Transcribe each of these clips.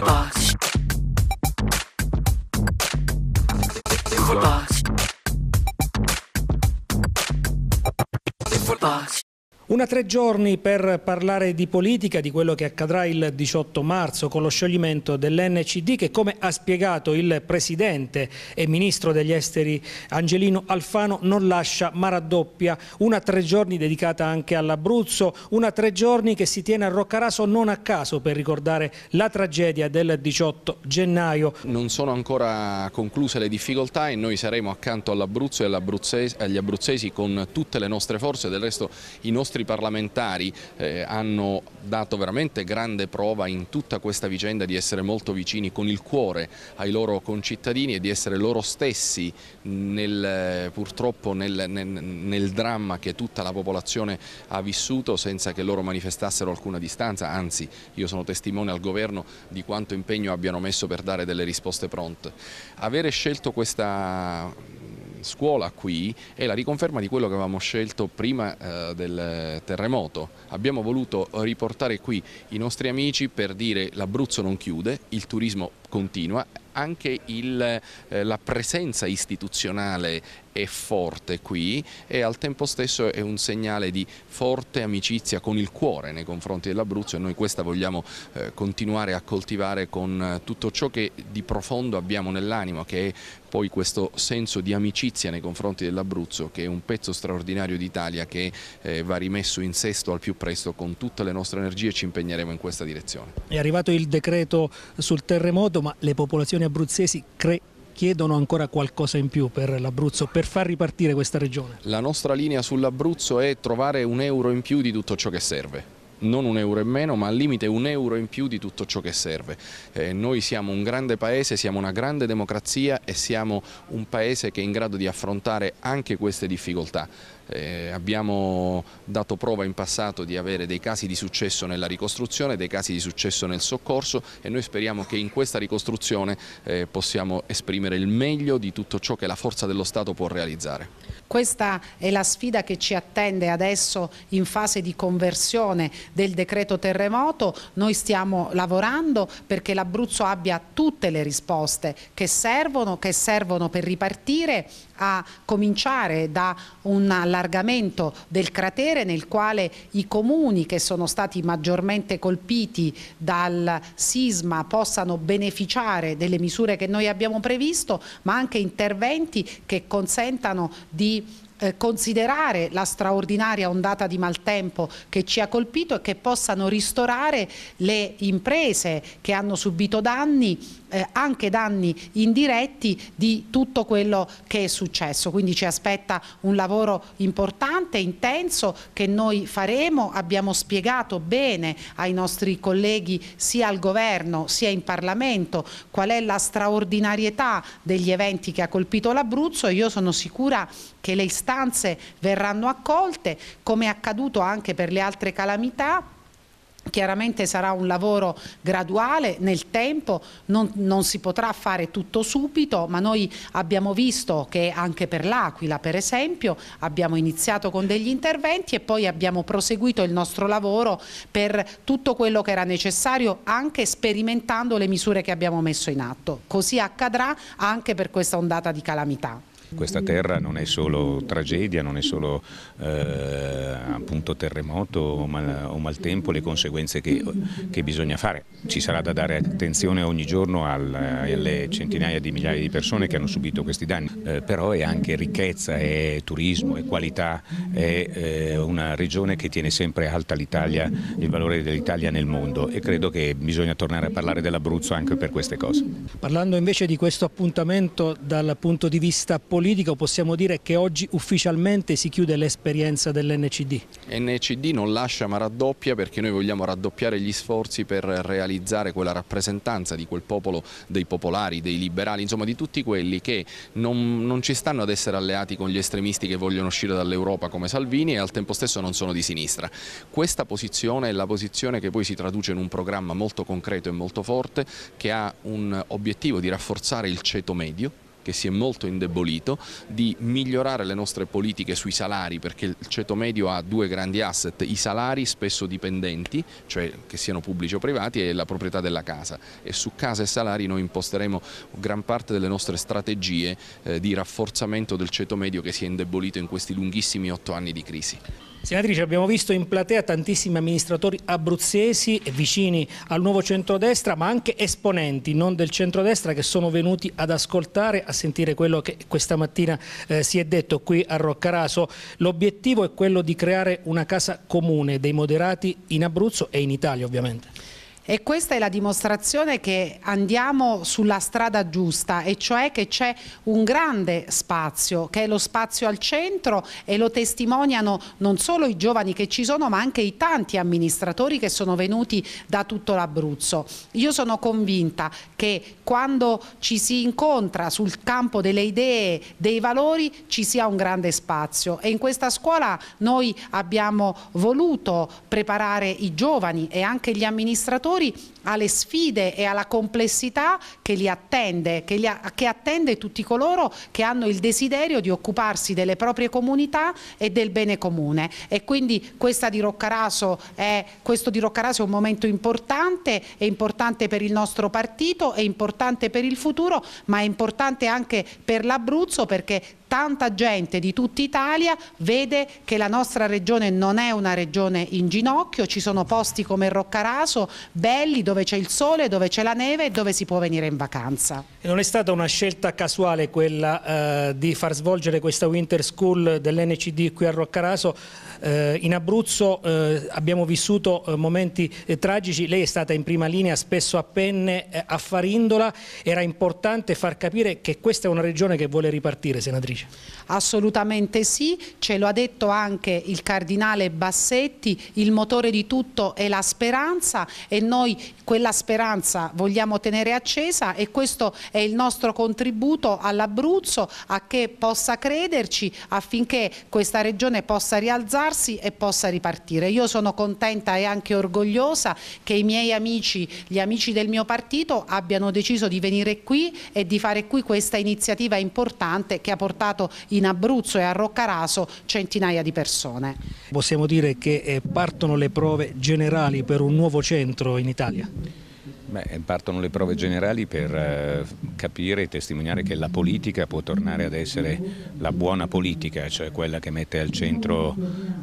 Box. Box. Una tre giorni per parlare di politica, di quello che accadrà il 18 marzo con lo scioglimento dell'NCD che come ha spiegato il Presidente e Ministro degli Esteri Angelino Alfano non lascia ma raddoppia. Una tre giorni dedicata anche all'Abruzzo, una tre giorni che si tiene a Roccaraso non a caso per ricordare la tragedia del 18 gennaio. Non sono ancora concluse le difficoltà e noi saremo accanto all'Abruzzo e agli abruzzesi con tutte le nostre forze, del resto i nostri nostri parlamentari eh, hanno dato veramente grande prova in tutta questa vicenda di essere molto vicini con il cuore ai loro concittadini e di essere loro stessi nel, purtroppo nel, nel, nel dramma che tutta la popolazione ha vissuto senza che loro manifestassero alcuna distanza, anzi io sono testimone al governo di quanto impegno abbiano messo per dare delle risposte pronte. Avere scelto questa scuola qui è la riconferma di quello che avevamo scelto prima eh, del terremoto. Abbiamo voluto riportare qui i nostri amici per dire l'Abruzzo non chiude, il turismo continua, anche il, eh, la presenza istituzionale è forte qui e al tempo stesso è un segnale di forte amicizia con il cuore nei confronti dell'Abruzzo e noi questa vogliamo eh, continuare a coltivare con eh, tutto ciò che di profondo abbiamo nell'animo che è poi questo senso di amicizia nei confronti dell'Abruzzo che è un pezzo straordinario d'Italia che eh, va rimesso in sesto al più presto con tutte le nostre energie e ci impegneremo in questa direzione. È arrivato il decreto sul terremoto ma le popolazioni abruzzesi chiedono ancora qualcosa in più per l'Abruzzo per far ripartire questa regione? La nostra linea sull'Abruzzo è trovare un euro in più di tutto ciò che serve non un euro in meno ma al limite un euro in più di tutto ciò che serve. Eh, noi siamo un grande paese, siamo una grande democrazia e siamo un paese che è in grado di affrontare anche queste difficoltà. Eh, abbiamo dato prova in passato di avere dei casi di successo nella ricostruzione, dei casi di successo nel soccorso e noi speriamo che in questa ricostruzione eh, possiamo esprimere il meglio di tutto ciò che la forza dello Stato può realizzare. Questa è la sfida che ci attende adesso in fase di conversione del decreto terremoto. Noi stiamo lavorando perché l'Abruzzo abbia tutte le risposte che servono, che servono per ripartire a cominciare da un allargamento del cratere nel quale i comuni che sono stati maggiormente colpiti dal sisma possano beneficiare delle misure che noi abbiamo previsto ma anche interventi che consentano di eh, considerare la straordinaria ondata di maltempo che ci ha colpito e che possano ristorare le imprese che hanno subito danni eh, anche danni indiretti di tutto quello che è successo. Quindi ci aspetta un lavoro importante, intenso che noi faremo. Abbiamo spiegato bene ai nostri colleghi sia al governo sia in Parlamento qual è la straordinarietà degli eventi che ha colpito l'Abruzzo. Io sono sicura che le istanze verranno accolte come è accaduto anche per le altre calamità Chiaramente sarà un lavoro graduale nel tempo, non, non, si potrà fare tutto subito, ma noi abbiamo visto che anche per l'Aquila, per esempio, abbiamo iniziato con degli interventi e poi abbiamo proseguito il nostro lavoro per tutto quello che era necessario, anche sperimentando le misure che abbiamo messo in atto. Così accadrà anche per questa ondata di calamità. Questa terra non è solo tragedia, non è solo eh, terremoto o, mal, o, maltempo, le conseguenze che, che, bisogna fare. Ci sarà da dare attenzione ogni giorno al, alle centinaia di migliaia di persone che hanno subito questi danni, eh, però è anche ricchezza, è turismo, è qualità, è eh, una regione che tiene sempre alta l'Italia, il valore dell'Italia nel mondo e credo che bisogna tornare a parlare dell'Abruzzo anche per queste cose. Parlando invece di questo appuntamento dal punto di vista politico, politico possiamo dire che oggi ufficialmente si chiude l'esperienza dell'NCD. NCD non lascia ma raddoppia perché noi vogliamo raddoppiare gli sforzi per realizzare quella rappresentanza di quel popolo dei popolari, dei liberali, insomma di tutti quelli che non, non ci stanno ad essere alleati con gli estremisti che vogliono uscire dall'Europa come Salvini e al tempo stesso non sono di sinistra. Questa posizione è la posizione che poi si traduce in un programma molto concreto e molto forte che ha un obiettivo di rafforzare il ceto medio che si è molto indebolito, di migliorare le nostre politiche sui salari perché il ceto medio ha due grandi asset, i salari spesso dipendenti, cioè che siano pubblici o privati e la proprietà della casa e su casa e salari noi imposteremo gran parte delle nostre strategie eh, di rafforzamento del ceto medio che si è indebolito in questi lunghissimi otto anni di crisi. Senatrice, abbiamo visto in platea tantissimi amministratori abruzzesi vicini al nuovo centrodestra, ma anche esponenti non del centrodestra che sono venuti ad ascoltare, a sentire quello che questa mattina eh, si è detto qui a Roccaraso. L'obiettivo è quello di creare una casa comune dei moderati in Abruzzo e in Italia ovviamente. E questa è la dimostrazione che andiamo sulla strada giusta, e cioè che c'è un grande spazio, che è lo spazio al centro e lo testimoniano non solo i giovani che ci sono, ma anche i tanti amministratori che sono venuti da tutto l'Abruzzo. Io sono convinta che quando ci si incontra sul campo delle idee, dei valori, ci sia un grande spazio. E in questa scuola noi abbiamo voluto preparare i giovani e anche gli amministratori giocatori alle sfide e alla complessità che li attende, che, li ha, che, attende tutti coloro che hanno il desiderio di occuparsi delle proprie comunità e del bene comune. E quindi di è, questo di Roccaraso è un momento importante, è importante per il nostro partito, è importante per il futuro, ma è importante anche per l'Abruzzo perché tanta gente di tutta Italia vede che la nostra regione non è una regione in ginocchio, ci sono posti come Roccaraso, belli, dove c'è il sole, dove c'è la neve e dove si può venire in vacanza. Non è stata una scelta casuale quella eh, di far svolgere questa Winter School dell'NCD qui a Roccaraso, eh, in Abruzzo eh, abbiamo vissuto eh, momenti eh, tragici, lei è stata in prima linea spesso a penne eh, a Farindola, era importante far capire che questa è una regione che vuole ripartire, senatrice. Assolutamente sì, ce lo ha detto anche il cardinale Bassetti, il motore di tutto è la speranza e noi quella speranza vogliamo tenere accesa e questo è il nostro contributo all'Abruzzo a che possa crederci affinché questa regione possa rialzarsi e possa ripartire. Io sono contenta e anche orgogliosa che i miei amici, gli amici del mio partito abbiano deciso di venire qui e di fare qui questa iniziativa importante che ha portato in Abruzzo e a Roccaraso centinaia di persone. Possiamo dire che eh, partono le prove generali per un nuovo centro in Italia? Beh, partono le prove generali per eh, capire e testimoniare che la politica può tornare ad essere la buona politica, cioè quella che mette al centro,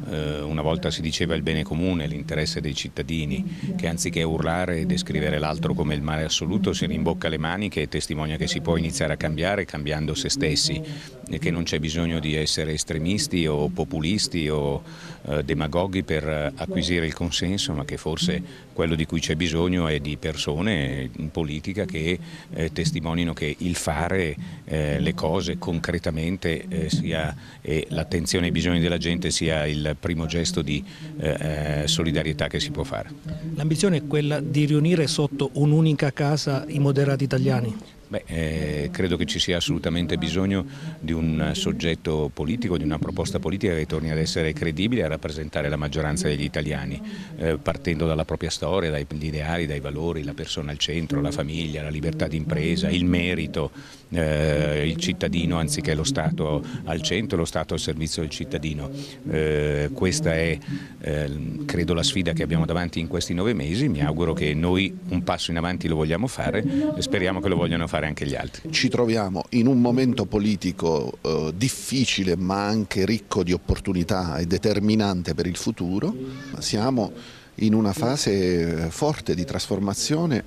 eh, una volta si diceva il bene comune, l'interesse dei cittadini, che anziché urlare e descrivere l'altro come il male assoluto si rimbocca le maniche e testimonia che si può iniziare a cambiare cambiando se stessi e che non c'è bisogno di essere estremisti o populisti o eh, demagoghi per acquisire il consenso, ma che forse quello di cui c'è bisogno è di persone persone in politica che eh, testimonino che il fare eh, le cose concretamente eh, sia, e l'attenzione ai bisogni della gente sia il primo gesto di eh, eh, solidarietà che si può fare. L'ambizione è quella di riunire sotto un'unica casa i moderati italiani? Beh, eh, credo che ci sia assolutamente bisogno di un soggetto politico, di una proposta politica che torni ad essere credibile e a rappresentare la maggioranza degli italiani, eh, partendo dalla propria storia, dagli ideali, dai valori, la persona al centro, la famiglia, la libertà d'impresa, il merito, eh, il cittadino anziché lo Stato al centro, lo Stato al servizio del cittadino. Eh, questa è, eh, credo, la sfida che abbiamo davanti in questi nove mesi, mi auguro che noi un passo in avanti lo vogliamo fare e speriamo che lo vogliano fare anche gli altri. Ci troviamo in un momento politico eh, difficile ma anche ricco di opportunità e determinante per il futuro, siamo in una fase forte di trasformazione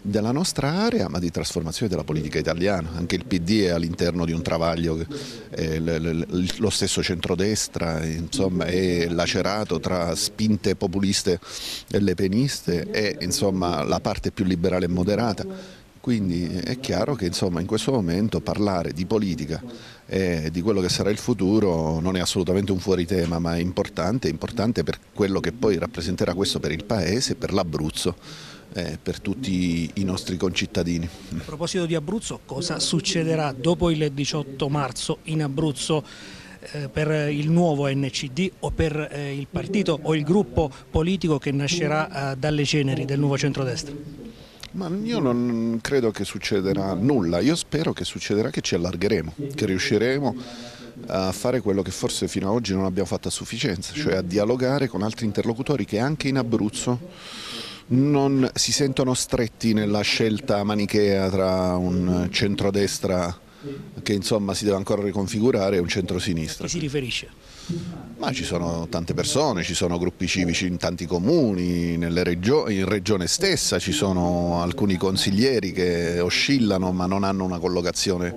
della nostra area ma di trasformazione della politica italiana, anche il PD è all'interno di un travaglio, eh, lo stesso centrodestra insomma, è lacerato tra spinte populiste e lepeniste e insomma, la parte più liberale e moderata. Quindi è chiaro che insomma, in questo momento parlare di politica e di quello che sarà il futuro non è assolutamente un fuoritema, ma è importante, è importante per quello che poi rappresenterà questo per il Paese, per l'Abruzzo eh, per tutti i nostri concittadini. A proposito di Abruzzo, cosa succederà dopo il 18 marzo in Abruzzo? Eh, per il nuovo NCD o per eh, il partito o il gruppo politico che nascerà eh, dalle ceneri del nuovo centrodestra? Ma io non credo che succederà nulla, io spero che succederà che ci allargheremo, che riusciremo a fare quello che forse fino ad oggi non abbiamo fatto a sufficienza, cioè a dialogare con altri interlocutori che anche in Abruzzo non si sentono stretti nella scelta manichea tra un centrodestra che insomma si deve ancora riconfigurare e un centrosinistra. Chi si riferisce? Ma ci sono tante persone, ci sono gruppi civici in tanti comuni, regio in regione stessa ci sono alcuni consiglieri che oscillano ma non hanno una collocazione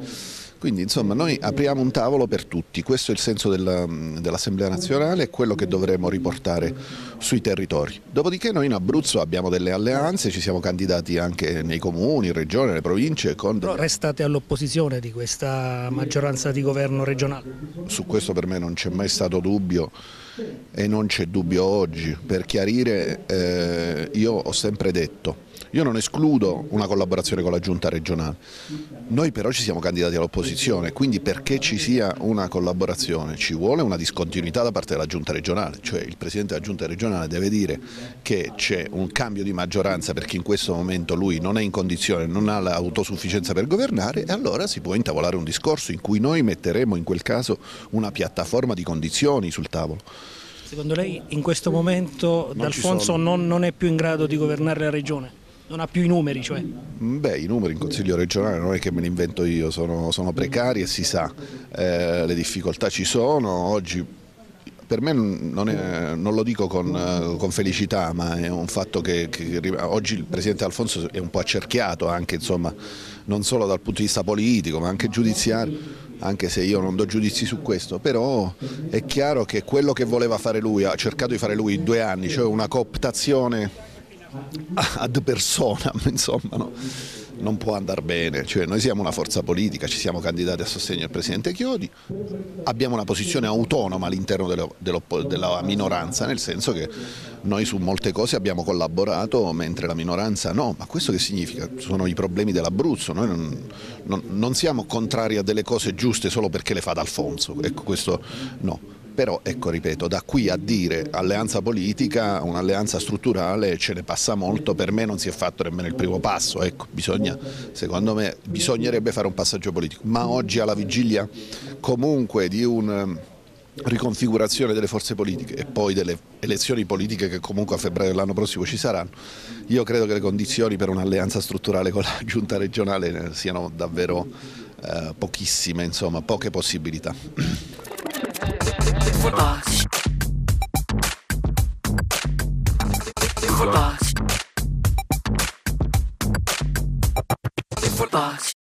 quindi insomma noi apriamo un tavolo per tutti, questo è il senso dell'Assemblea dell nazionale e quello che dovremo riportare sui territori. Dopodiché noi in Abruzzo abbiamo delle alleanze, ci siamo candidati anche nei comuni, in regione, nelle province. Con Però restate all'opposizione di questa maggioranza di governo regionale? Su questo per me non c'è mai stato dubbio e non c'è dubbio oggi. Per chiarire eh, io ho sempre detto io non escludo una collaborazione con la giunta regionale, noi però ci siamo candidati all'opposizione, quindi perché ci sia una collaborazione ci vuole una discontinuità da parte della giunta regionale, cioè il presidente della giunta regionale deve dire che c'è un cambio di maggioranza perché in questo momento lui non è in condizione, non ha l'autosufficienza per governare e allora si può intavolare un discorso in cui noi metteremo in quel caso una piattaforma di condizioni sul tavolo. Secondo lei in questo momento non D'Alfonso non, non è più in grado di governare la regione? Non ha più i numeri cioè? Beh, i numeri in Consiglio regionale non è che me li invento io, sono, sono precari e si sa, eh, le difficoltà ci sono, oggi per me non, è, non lo dico con, con, felicità, ma è un fatto che, che, oggi il Presidente Alfonso è un po' accerchiato anche, insomma, non solo dal punto di vista politico ma anche giudiziario anche se io non do giudizi su questo, però è chiaro che quello che voleva fare lui, ha cercato di fare lui in due anni, cioè una cooptazione ad personam, insomma, no? non può andare bene, cioè, noi siamo una forza politica, ci siamo candidati a sostegno del Presidente Chiodi, abbiamo una posizione autonoma all'interno della minoranza, nel senso che noi su molte cose abbiamo collaborato mentre la minoranza no, ma questo che significa? Sono i problemi dell'Abruzzo, noi non, non, non siamo contrari a delle cose giuste solo perché le fa D'Alfonso, ecco questo no però ecco ripeto da qui a dire alleanza politica un'alleanza strutturale ce ne passa molto. Per me non si è fatto nemmeno il primo passo ecco, bisogna, secondo me bisognerebbe fare un passaggio politico. Ma oggi alla vigilia comunque di una ehm, riconfigurazione delle forze politiche e poi delle elezioni politiche che comunque a febbraio dell'anno prossimo ci saranno io credo che le condizioni per un'alleanza strutturale con la giunta regionale siano davvero eh, pochissime insomma poche possibilità Infobox. Infobox. Infobox.